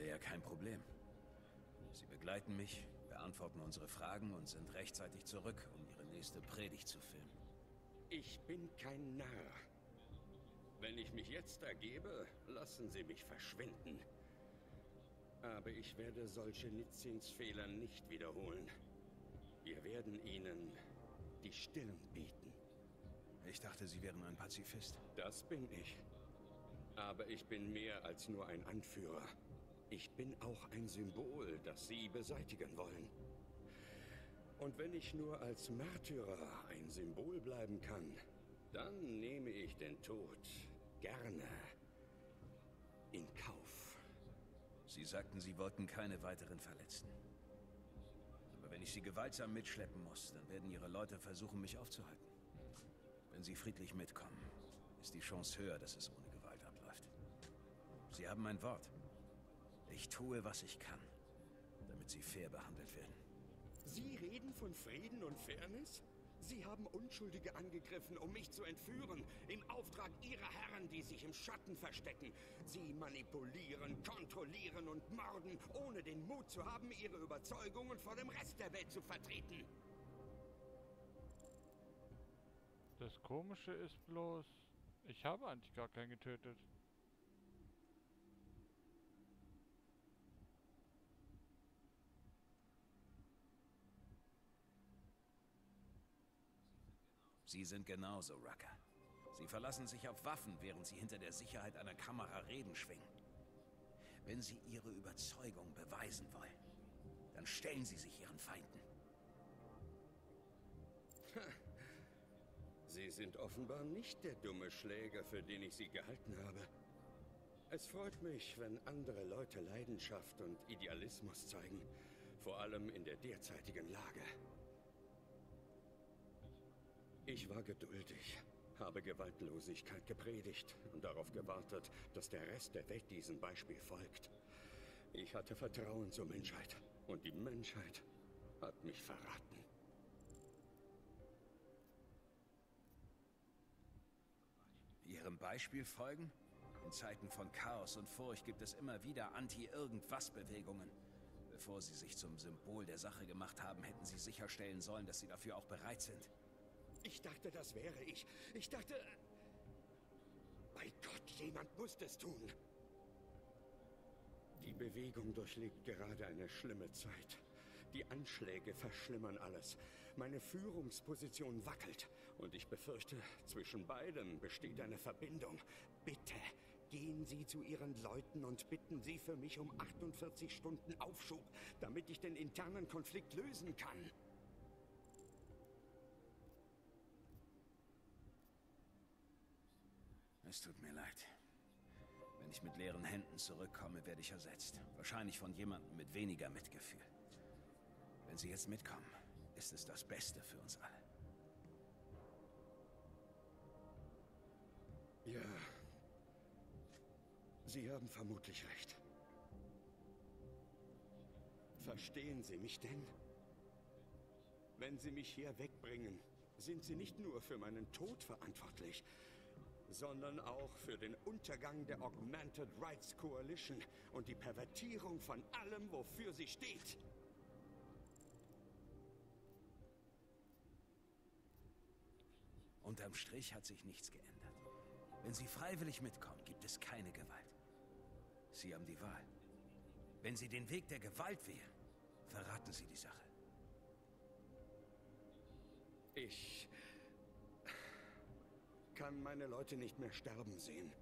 wir ja kein Problem. Sie begleiten mich, beantworten unsere Fragen und sind rechtzeitig zurück, um ihre nächste Predigt zu filmen. Ich bin kein Narr. Wenn ich mich jetzt ergebe, lassen Sie mich verschwinden. Aber ich werde solche Nitzins Fehler nicht wiederholen. Wir werden Ihnen die Stirn bieten. Ich dachte, Sie wären ein Pazifist. Das bin ich. Aber ich bin mehr als nur ein Anführer. Ich bin auch ein Symbol, das Sie beseitigen wollen. Und wenn ich nur als Märtyrer ein Symbol bleiben kann, dann nehme ich den Tod gerne in Kauf. Sie sagten, Sie wollten keine weiteren Verletzten. Aber wenn ich Sie gewaltsam mitschleppen muss, dann werden Ihre Leute versuchen, mich aufzuhalten. Wenn Sie friedlich mitkommen, ist die Chance höher, dass es ohne Gewalt abläuft. Sie haben mein Wort. Ich tue, was ich kann, damit Sie fair behandelt werden. Sie reden von Frieden und Fairness? Sie haben Unschuldige angegriffen, um mich zu entführen, im Auftrag Ihrer Herren, die sich im Schatten verstecken. Sie manipulieren, kontrollieren und morden, ohne den Mut zu haben, Ihre Überzeugungen vor dem Rest der Welt zu vertreten. Das Komische ist bloß, ich habe eigentlich gar keinen getötet. Sie sind genauso, Rucker. Sie verlassen sich auf Waffen, während Sie hinter der Sicherheit einer Kamera Reden schwingen. Wenn Sie Ihre Überzeugung beweisen wollen, dann stellen Sie sich Ihren Feinden. Sie sind offenbar nicht der dumme Schläger, für den ich Sie gehalten habe. Es freut mich, wenn andere Leute Leidenschaft und Idealismus zeigen, vor allem in der derzeitigen Lage. Ich war geduldig, habe Gewaltlosigkeit gepredigt und darauf gewartet, dass der Rest der Welt diesem Beispiel folgt. Ich hatte Vertrauen zur Menschheit und die Menschheit hat mich verraten. Ihrem Beispiel folgen? In Zeiten von Chaos und Furcht gibt es immer wieder Anti-Irgendwas-Bewegungen. Bevor sie sich zum Symbol der Sache gemacht haben, hätten sie sicherstellen sollen, dass sie dafür auch bereit sind. Ich dachte, das wäre ich. Ich dachte... Bei Gott, jemand muss es tun. Die Bewegung durchlebt gerade eine schlimme Zeit. Die Anschläge verschlimmern alles. Meine Führungsposition wackelt. Und ich befürchte, zwischen beiden besteht eine Verbindung. Bitte, gehen Sie zu Ihren Leuten und bitten Sie für mich um 48 Stunden Aufschub, damit ich den internen Konflikt lösen kann. Es tut mir leid. Wenn ich mit leeren Händen zurückkomme, werde ich ersetzt. Wahrscheinlich von jemandem mit weniger Mitgefühl. Wenn Sie jetzt mitkommen, ist es das Beste für uns alle. Ja. Sie haben vermutlich recht. Verstehen Sie mich denn? Wenn Sie mich hier wegbringen, sind Sie nicht nur für meinen Tod verantwortlich, sondern auch für den Untergang der Augmented Rights Coalition und die Pervertierung von allem, wofür sie steht. Unterm Strich hat sich nichts geändert. Wenn Sie freiwillig mitkommen, gibt es keine Gewalt. Sie haben die Wahl. Wenn Sie den Weg der Gewalt wählen, verraten Sie die Sache. Ich kann meine Leute nicht mehr sterben sehen.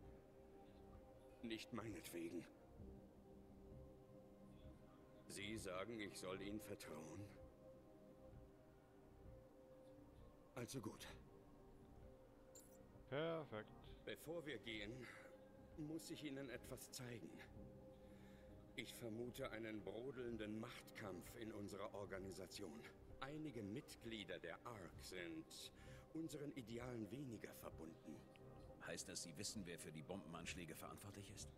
Nicht meinetwegen. Sie sagen, ich soll Ihnen vertrauen. Also gut. Perfekt. Bevor wir gehen, muss ich Ihnen etwas zeigen. Ich vermute einen brodelnden Machtkampf in unserer Organisation. Einige Mitglieder der ARC sind unseren Idealen weniger verbunden. Heißt das, Sie wissen, wer für die Bombenanschläge verantwortlich ist?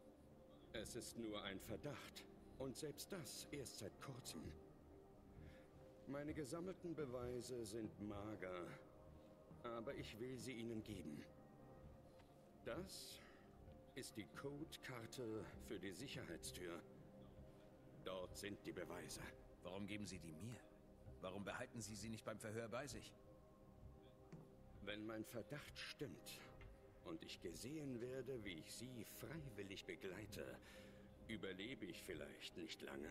Es ist nur ein Verdacht. Und selbst das erst seit kurzem. Meine gesammelten Beweise sind mager. Aber ich will sie Ihnen geben. Das ist die Codekarte für die Sicherheitstür. Dort sind die Beweise. Warum geben Sie die mir? Warum behalten Sie sie nicht beim Verhör bei sich? Wenn mein Verdacht stimmt und ich gesehen werde, wie ich Sie freiwillig begleite, überlebe ich vielleicht nicht lange.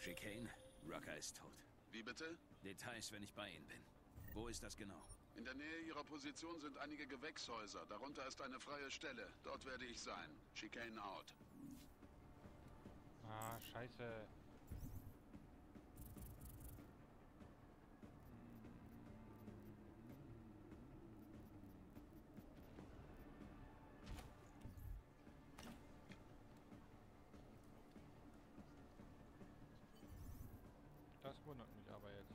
Chicane, Rucker ist tot. Wie bitte? Details, wenn ich bei Ihnen bin. Wo ist das genau? In der Nähe Ihrer Position sind einige Gewächshäuser. Darunter ist eine freie Stelle. Dort werde ich sein. Chicane out. Ah, scheiße. Das wundert mich aber jetzt.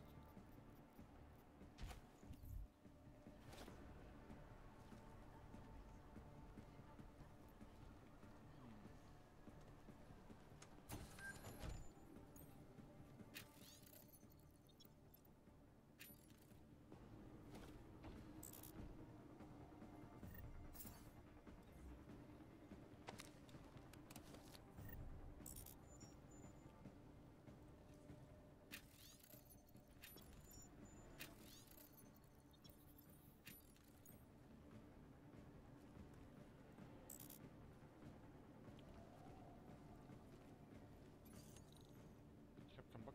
Ich hab keinen Bock,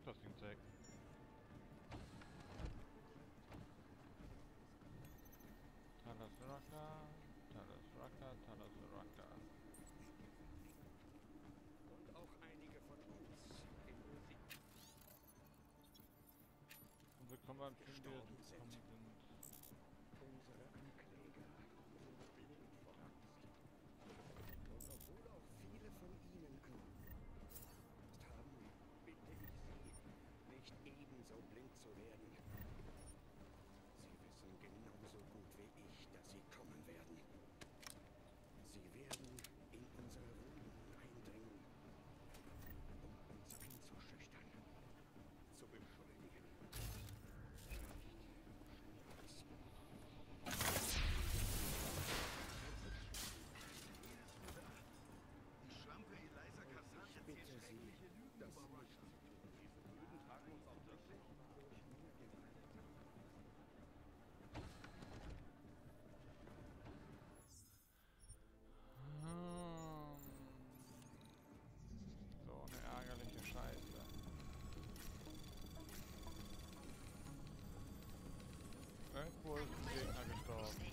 das Ding zu hacken. Talas Raka, Talas Raka, Talas Raka. Und auch einige von uns in Musik Und beim Film, die Gestorben sind. Ist ein Gegner gestorben.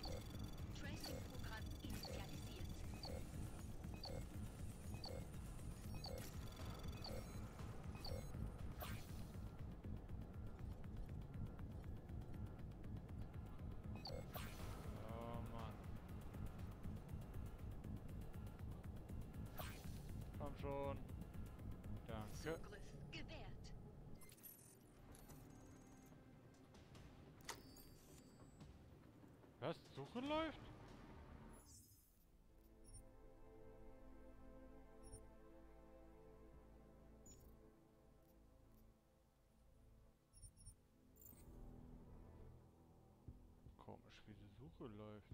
Schon. Danke. Suche läuft? Komisch, wie die Suche läuft.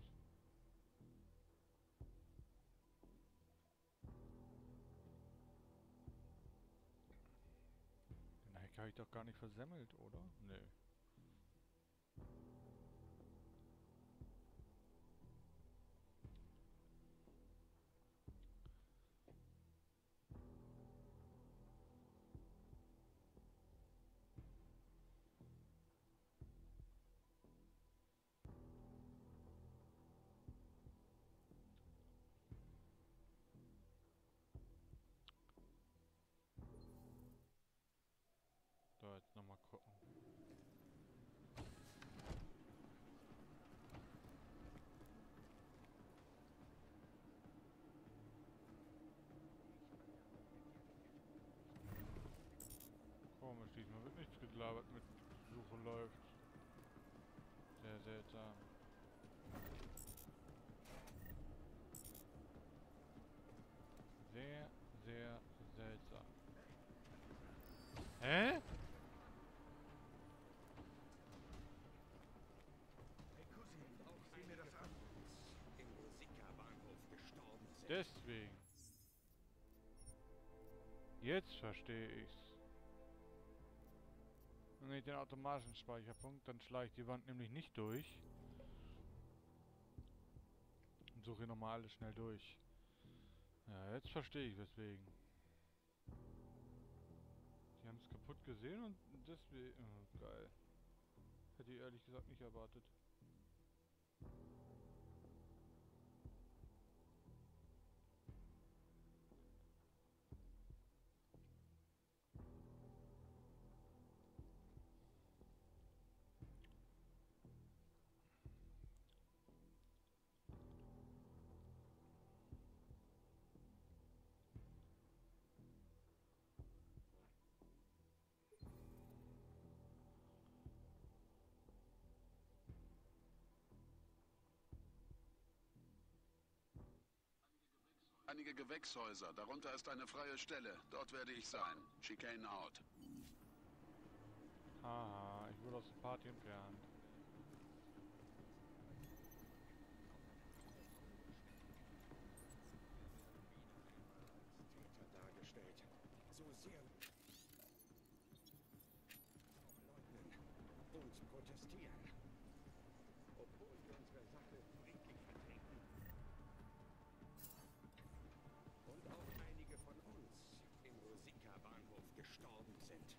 Den Hack habe ich doch gar nicht versemmelt, oder? Nö. Diesmal wird nichts gelabert mit Suche läuft. Sehr seltsam. Sehr, sehr seltsam. Hä? Deswegen. Jetzt verstehe ich's. Ich den automatischen Speicherpunkt, dann schlage ich die Wand nämlich nicht durch. Und suche nochmal alles schnell durch. Ja, jetzt verstehe ich weswegen. Die haben es kaputt gesehen und deswegen... Oh, geil. Hätte ich ehrlich gesagt nicht erwartet. Einige Gewächshäuser, darunter ist eine freie Stelle. Dort werde ich sein. Chicane out. Haha, ich wurde aus der Party entfernt. Täter dargestellt. So sehr leugnen und protestieren. Obwohl wir unsere Sache friedlich vertreten. Und auch einige von uns im Rosika-Bahnhof gestorben sind.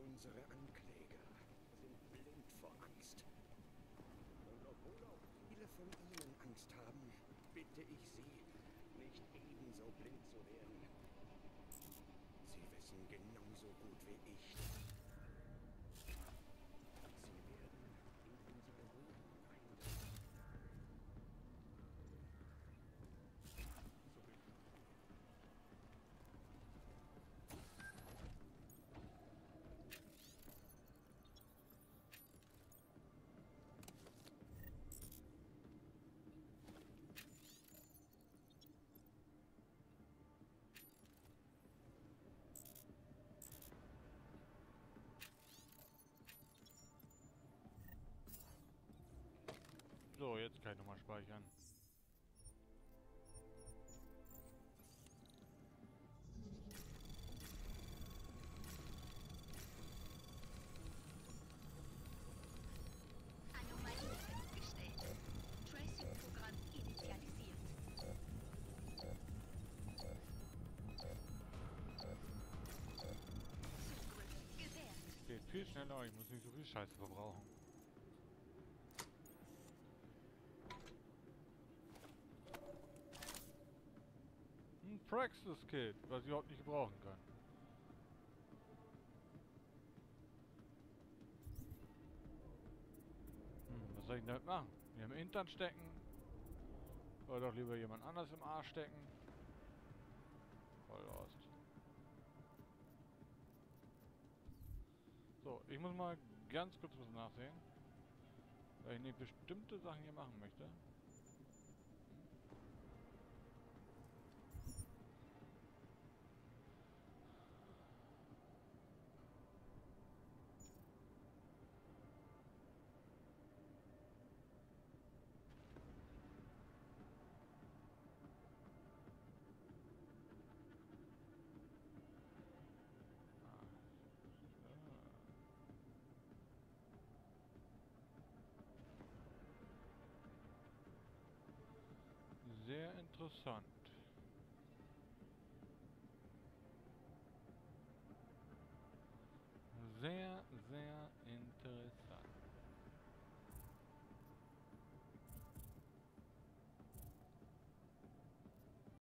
Unsere Ankläger sind blind vor Angst. Und obwohl auch viele von ihnen Angst haben, bitte ich sie, nicht ebenso blind zu werden. Sie wissen genauso gut wie ich. Sie werden in unsere Ruhe eindringen. Zurück. So, jetzt kann ich nochmal speichern. Viel schneller, ich muss nicht so viel Scheiße verbrauchen. Ein Praxis-Kit, was ich überhaupt nicht gebrauchen kann. Hm, was soll ich denn damit machen? Mir im Hintern stecken? Oder doch lieber jemand anders im Arsch stecken? Voll lost. So, ich muss mal ganz kurz was nachsehen. Weil ich nicht bestimmte Sachen hier machen möchte. Sehr interessant. Sehr, sehr